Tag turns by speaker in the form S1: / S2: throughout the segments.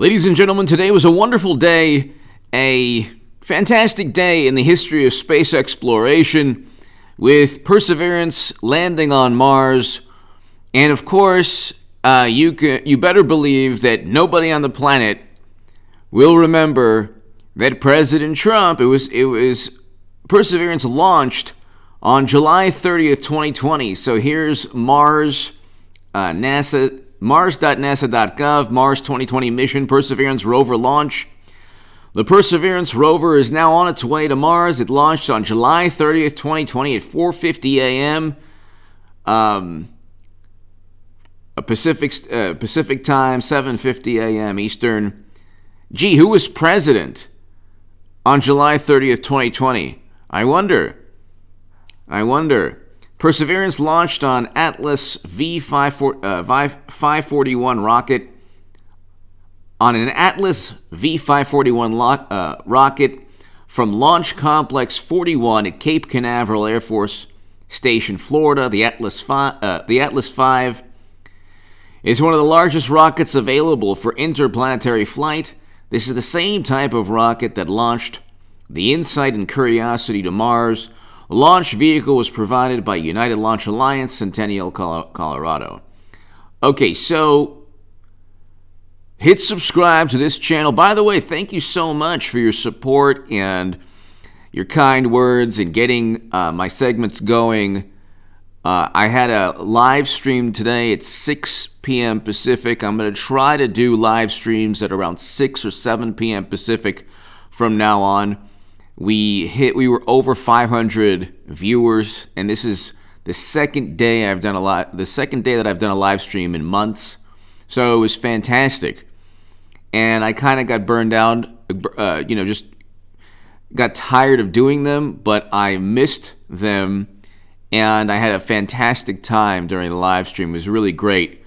S1: Ladies and gentlemen, today was a wonderful day, a fantastic day in the history of space exploration, with Perseverance landing on Mars, and of course, uh, you can, you better believe that nobody on the planet will remember that President Trump. It was it was Perseverance launched on July 30th, 2020. So here's Mars, uh, NASA, Mars.nasa.gov, Mars 2020 mission, Perseverance rover launch. The Perseverance rover is now on its way to Mars. It launched on July 30th, 2020 at 4:50 a.m. Um, Pacific uh, Pacific time, 7:50 a.m. Eastern. Gee, who was president on July 30th, 2020? I wonder. I wonder. Perseverance launched on Atlas V541 uh, rocket. On an Atlas V541 lo- uh, rocket from Launch Complex 41 at Cape Canaveral Air Force Station, Florida, the Atlas 5, uh, the Atlas 5 is one of the largest rockets available for interplanetary flight. This is the same type of rocket that launched the InSight and Curiosity to Mars launch vehicle was provided by United Launch Alliance, Centennial, Colorado. Okay, so hit subscribe to this channel. By the way, thank you so much for your support and your kind words and getting uh, my segments going. Uh, I had a live stream today at 6 p.m. Pacific. I'm going to try to do live streams at around 6 or 7 p.m. Pacific from now on. We hit we were over 500 viewers and this is the second day I've done a lot the second day that I've done a live stream in months. So it was fantastic. And I kind of got burned out uh, you know just got tired of doing them, but I missed them and I had a fantastic time during the live stream. It was really great.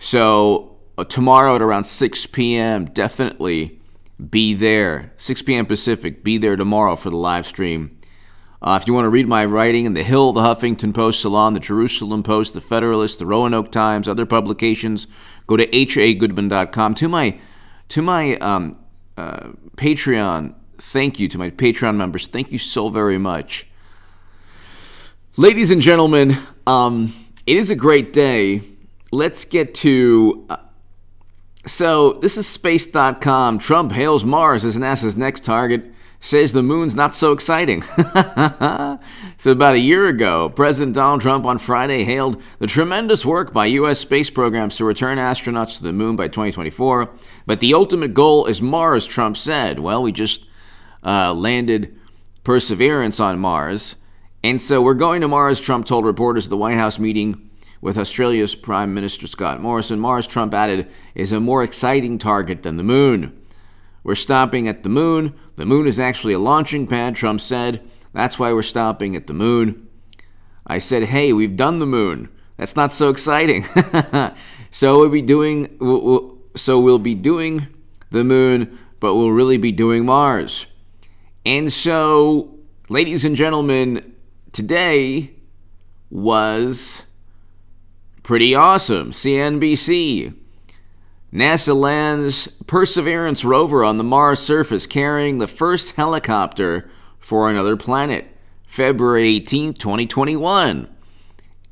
S1: So uh, tomorrow at around 6 p.m. definitely be there. 6 p.m. Pacific. Be there tomorrow for the live stream. Uh, if you want to read my writing in The Hill, The Huffington Post, Salon, The Jerusalem Post, The Federalist, The Roanoke Times, other publications, go to hagoodman.com. To my, to my um, uh, Patreon, thank you to my Patreon members. Thank you so very much. Ladies and gentlemen, um, it is a great day. Let's get to uh, so this is space.com. Trump hails Mars as NASA's next target, says the moon's not so exciting. so about a year ago, President Donald Trump on Friday hailed the tremendous work by U.S. space programs to return astronauts to the moon by 2024. But the ultimate goal is Mars, Trump said. Well, we just uh, landed Perseverance on Mars. And so we're going to Mars, Trump told reporters at the White House meeting with Australia's Prime Minister Scott Morrison, Mars, Trump added, is a more exciting target than the moon. We're stopping at the moon. The moon is actually a launching pad, Trump said. That's why we're stopping at the moon. I said, hey, we've done the moon. That's not so exciting. so we'll be doing we'll, we'll, so we'll be doing the moon, but we'll really be doing Mars. And so, ladies and gentlemen, today was Pretty awesome. CNBC. NASA lands Perseverance rover on the Mars surface carrying the first helicopter for another planet. February 18, 2021.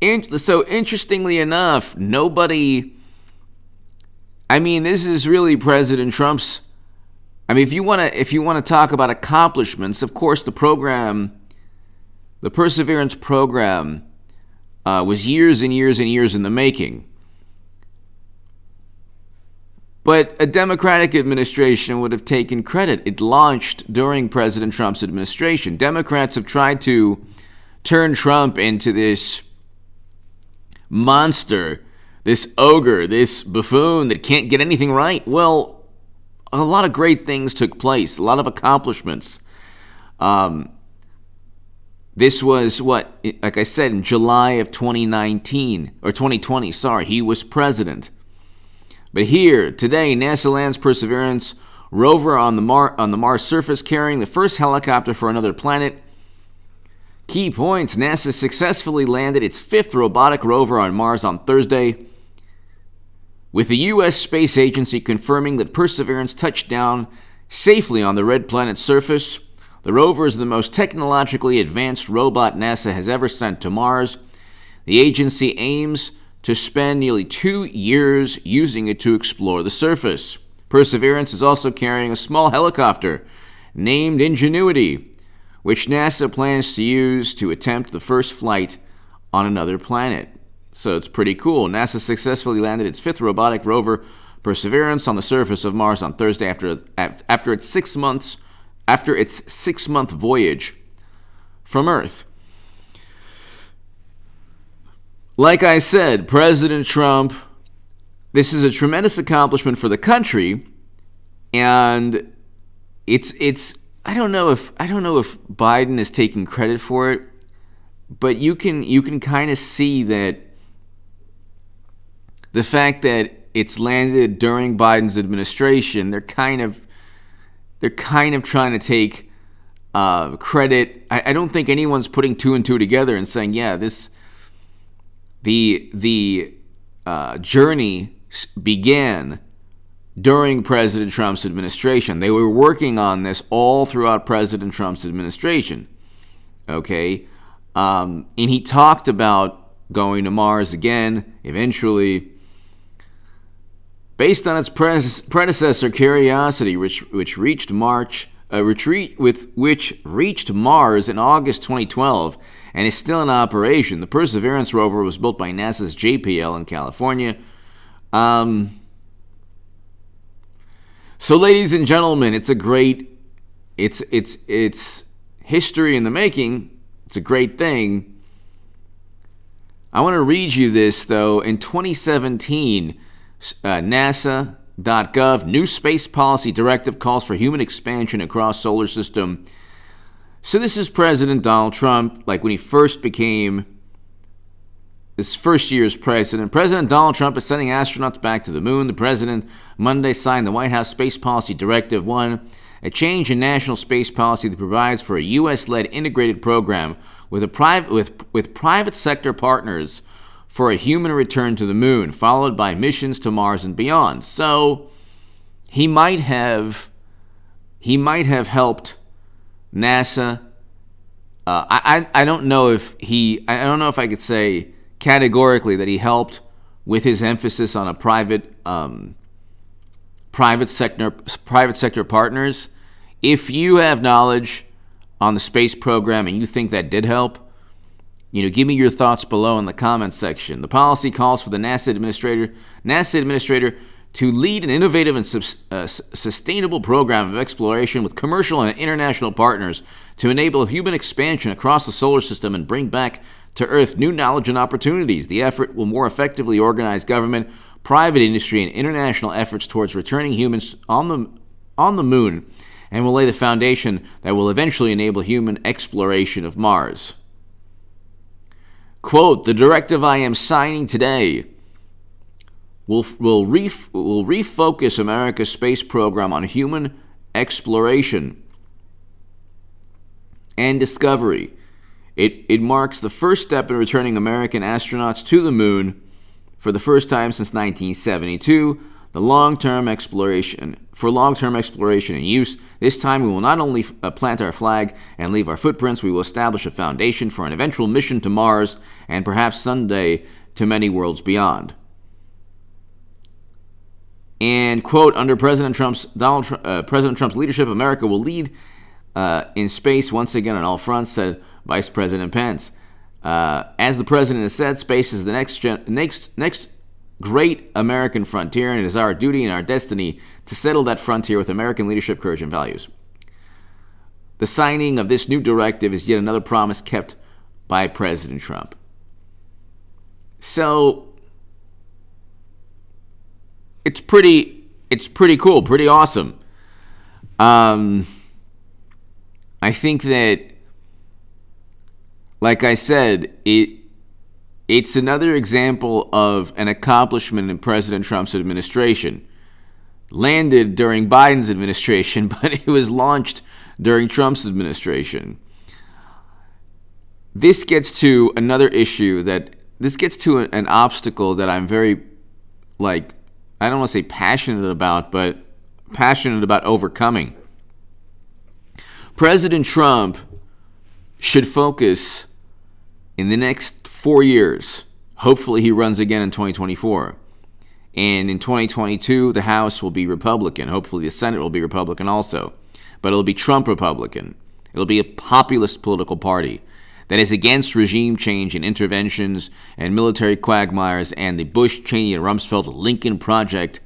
S1: In- so, interestingly enough, nobody. I mean, this is really President Trump's. I mean, if you want to, if you want to talk about accomplishments, of course, the program, the Perseverance program, uh, was years and years and years in the making. But a Democratic administration would have taken credit. It launched during President Trump's administration. Democrats have tried to turn Trump into this monster, this ogre, this buffoon that can't get anything right. Well, a lot of great things took place, a lot of accomplishments. Um, this was what, like I said, in July of 2019, or 2020, sorry, he was president. But here, today, NASA lands Perseverance rover on the, Mar- on the Mars surface carrying the first helicopter for another planet. Key points NASA successfully landed its fifth robotic rover on Mars on Thursday. with the U.S. Space Agency confirming that Perseverance touched down safely on the red planet's surface. The rover is the most technologically advanced robot NASA has ever sent to Mars. The agency aims to spend nearly two years using it to explore the surface. Perseverance is also carrying a small helicopter named Ingenuity, which NASA plans to use to attempt the first flight on another planet. So it's pretty cool. NASA successfully landed its fifth robotic rover, Perseverance, on the surface of Mars on Thursday after after its six months after its six month voyage from Earth. Like I said, President Trump, this is a tremendous accomplishment for the country, and it's it's I don't know if I don't know if Biden is taking credit for it, but you can you can kind of see that the fact that it's landed during Biden's administration, they're kind of they're kind of trying to take uh, credit. I, I, don't think anyone's putting two and two together and saying, yeah, this the the uh, journey began during President Trump's administration. They were working on this all throughout President Trump's administration. Okay, um, and he talked about going to Mars again eventually based on its predecessor Curiosity, which which reached March a retreat with which reached Mars in August 2012 and is still in operation. The Perseverance rover was built by NASA's JPL in California. Um, so, ladies and gentlemen, it's a great, it's it's it's history in the making. It's a great thing. I want to read you this though. In 2017 uh, NASA.gov new space policy directive calls for human expansion across solar system. So this is President Donald Trump, like when he first became his first year as president. President Donald Trump is sending astronauts back to the moon. The president Monday signed the White House Space Policy Directive 1, a change in national space policy that provides for a U.S.-led integrated program with, a private, with, with private sector partners for a human return to the moon, followed by missions to Mars and beyond. So he might have he might have helped NASA. Uh, I, I don't know if he I don't know if I could say categorically that he helped with his emphasis on a private um, private sector private sector partners. If you have knowledge on the space program and you think that did help, you know, give me your thoughts below in the comments section. The policy calls for the NASA administrator, NASA administrator to lead an innovative and uh, sustainable program of exploration with commercial and international partners to enable human expansion across the solar system and bring back to Earth new knowledge and opportunities. The effort will more effectively organize government, private industry, and international efforts towards returning humans on the on the moon and will lay the foundation that will eventually enable human exploration of Mars. Quote, the directive I am signing today will, will, ref, will refocus America's space program on human exploration and discovery. It, it marks the first step in returning American astronauts to the moon for the first time since 1972 the long-term exploration for long-term exploration and use. This time we will not only uh, plant our flag and leave our footprints, we will establish a foundation for an eventual mission to Mars and perhaps someday to many worlds beyond. And quote, under President Trump's Donald uh, President Trump's leadership, America will lead uh, in space once again on all fronts, said Vice President Pence. Uh, as the president has said, space is the next gen- next next great American frontier, and it is our duty and our destiny to settle that frontier with American leadership, courage, and values. The signing of this new directive is yet another promise kept by President Trump. So it's pretty it's pretty cool, pretty awesome. Um, I think that like I said, it it's another example of an accomplishment in President Trump's administration. Landed during Biden's administration, but it was launched during Trump's administration. This gets to another issue that this gets to an obstacle that I'm very like I don't want to say passionate about, but passionate about overcoming. President Trump should focus in the next four years. Hopefully, he runs again in 2024. And in 2022, the House will be Republican. Hopefully, the Senate will be Republican also. But it'll be Trump Republican. It'll be a populist political party that is against regime change and interventions and military quagmires and the Bush, Cheney, and Rumsfeld Lincoln Project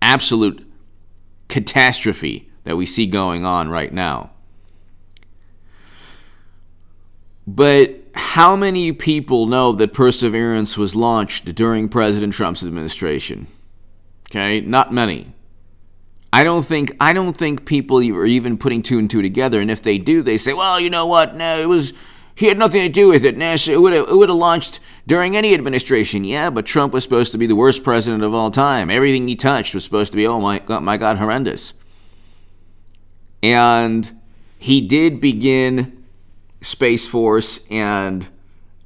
S1: absolute catastrophe that we see going on right now. But how many people know that Perseverance was launched during President Trump's administration? Okay, not many. I don't think I don't think people are even putting two and two together. And if they do, they say, "Well, you know what? No, it was he had nothing to do with it. NASA it would have, launched during any administration. Yeah, but Trump was supposed to be the worst president of all time. Everything he touched was supposed to be, oh my God, my God, horrendous. And he did begin Space Force and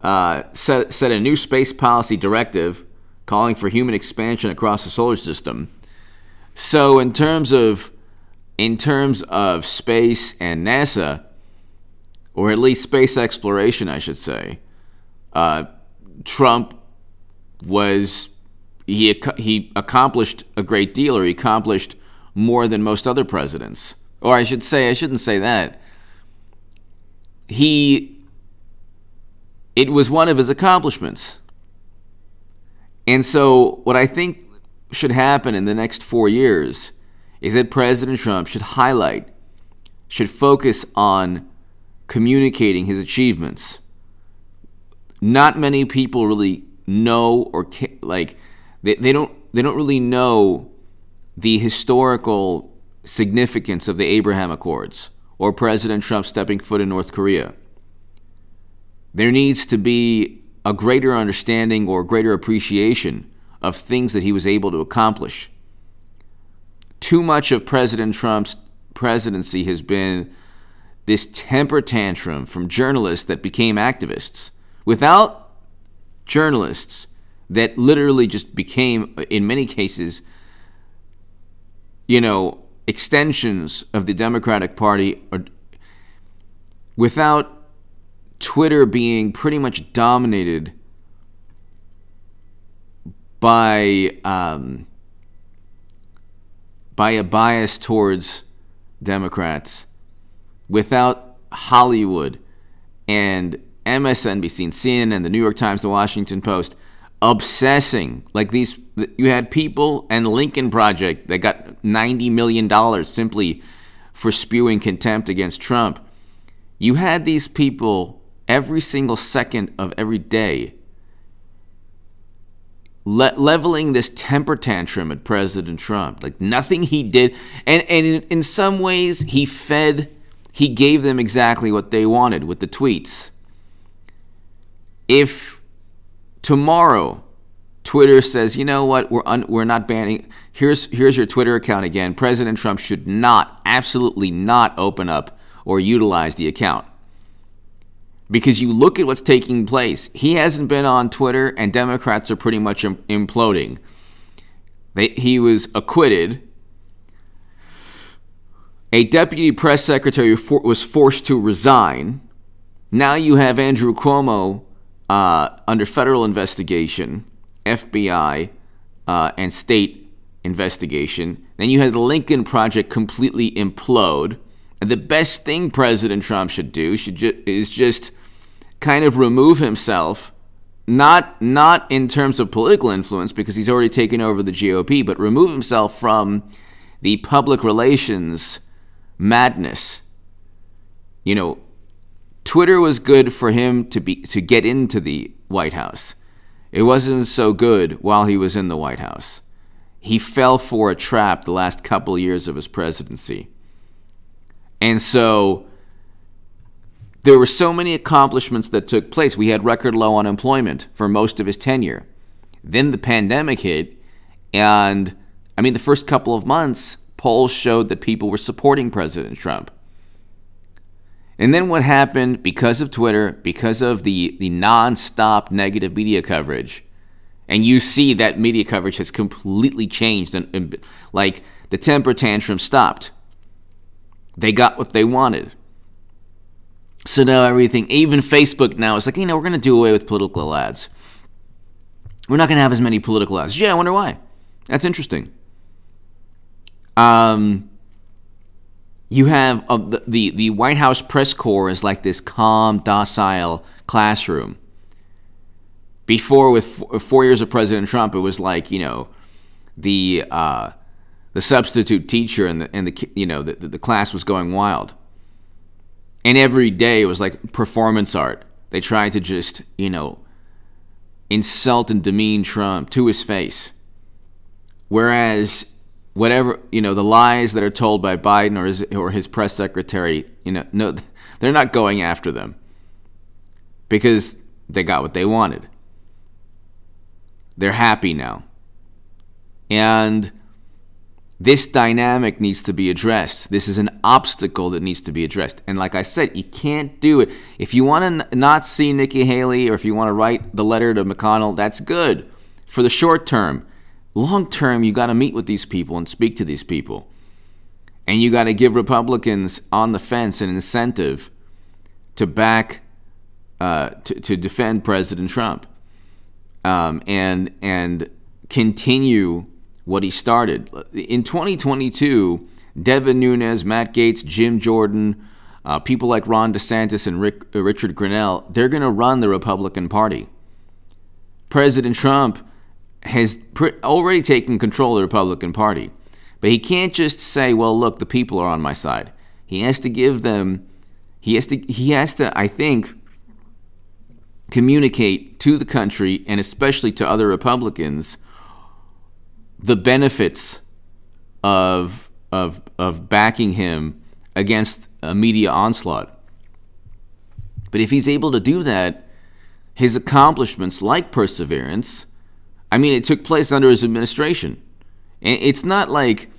S1: uh, set, set a new space policy directive calling for human expansion across the solar system. So in terms of in terms of space and NASA, or at least space exploration, I should say, uh, Trump was he he accomplished a great deal, or he accomplished more than most other presidents. Or I should say, I shouldn't say that. He it was one of his accomplishments. And so, what I think should happen in the next four years is that President Trump should highlight, should focus on communicating his achievements. Not many people really know or like they, they don't they don't really know the historical significance of the Abraham Accords or President Trump stepping foot in North Korea. There needs to be a greater understanding or greater appreciation of things that he was able to accomplish. Too much of President Trump's presidency has been this temper tantrum from journalists that became activists. Without journalists that literally just became, in many cases, you know, extensions of the Democratic Party, or without Twitter being pretty much dominated by um, by a bias towards Democrats without Hollywood and MSNBC and CNN, the New York Times, the Washington Post obsessing like these you had people and Lincoln Project that got 90 million dollars simply for spewing contempt against Trump. You had these people every single second of every day le- leveling this temper tantrum at President Trump. Like nothing he did, and and in, in some ways he fed, he gave them exactly what they wanted with the tweets. If tomorrow Twitter says, you know what, we're un- we're not banning. Here's here's your Twitter account again. President Trump should not, absolutely not, open up or utilize the account because you look at what's taking place. He hasn't been on Twitter, and Democrats are pretty much imploding. They, he was acquitted. A deputy press secretary for, was forced to resign. Now you have Andrew Cuomo uh, under federal investigation, FBI, uh, and state investigation. Then you had the Lincoln Project completely implode. And the best thing President Trump should do should ju- is just kind of remove himself not not in terms of political influence because he's already taken over the GOP, but remove himself from the public relations madness. You know, Twitter was good for him to be to get into the White House. It wasn't so good while he was in the White House. He fell for a trap the last couple of years of his presidency. And so there were so many accomplishments that took place. We had record low unemployment for most of his tenure. Then the pandemic hit, and I mean, the first couple of months, polls showed that people were supporting President Trump. And then what happened because of Twitter, because of the, the nonstop negative media coverage, And you see that media coverage has completely changed and, and like the temper tantrum stopped. They got what they wanted. So now everything, even Facebook now is like, you know, we're going to do away with political ads. We're not going to have as many political ads. Yeah, I wonder why. That's interesting. Um, you have uh, the, the, the White House press corps is like this calm, docile classroom. Before, with four, four years of President Trump, it was like you know, the uh, the substitute teacher and the and the you know the, the class was going wild. And every day it was like performance art. They tried to just you know insult and demean Trump to his face. Whereas whatever you know the lies that are told by Biden or his or his press secretary, you know, no, they're not going after them because they got what they wanted. They're happy now, and this dynamic needs to be addressed. This is an obstacle that needs to be addressed. And like I said, you can't do it. If you want to not see Nikki Haley or if you want to write the letter to McConnell, that's good for the short term. Long term, you got to meet with these people and speak to these people. And you got to give Republicans on the fence an incentive to back, uh, to, to defend President Trump um, and, and continue what he started. In 2022, Devin Nunes, Matt Gaetz, Jim Jordan, uh, people like Ron DeSantis and Rick, uh, Richard Grenell, they're going to run the Republican Party. President Trump has already taken control of the Republican Party. But he can't just say, well, look, the people are on my side. He has to give them, he has to, he has to, I think, communicate to the country and especially to other Republicans the benefits of, of, of backing him against a media onslaught. But if he's able to do that, his accomplishments like perseverance I mean, it took place under his administration. And it's not like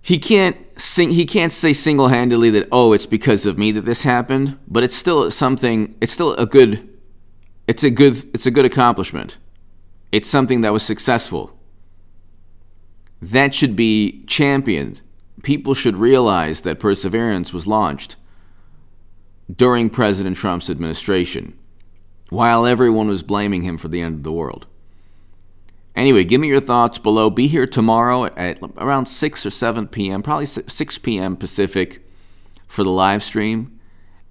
S1: he can't sing he can't say single-handedly that oh, it's because of me that this happened, but it's still something it's still a good it's a good it's a good accomplishment. It's something that was successful. That should be championed. People should realize that perseverance was launched during President Trump's administration, while everyone was blaming him for the end of the world. Anyway, give me your thoughts below. Be here tomorrow at around 6 or 7 p.m., probably 6 p.m. Pacific for the live stream.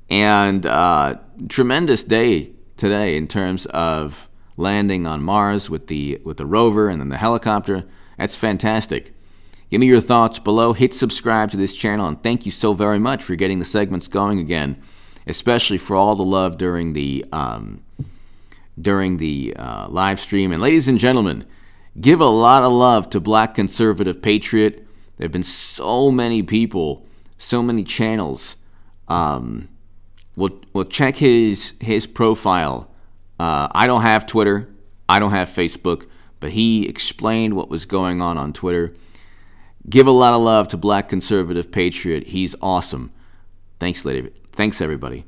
S1: And uh, tremendous day today in terms of landing on Mars with the with the rover and then the helicopter. That's fantastic. Give me your thoughts below. Hit subscribe to this channel and thank you so very much for getting the segments going again, especially for all the love during the um, during the uh, live stream. And ladies and gentlemen, give a lot of love to Black Conservative Patriot. There have been so many people, so many channels. Um, we'll, we'll check his, his profile. Uh, I don't have Twitter. I don't have Facebook. But he explained what was going on on Twitter. Give a lot of love to Black Conservative Patriot. He's awesome. Thanks, lady. Thanks, everybody.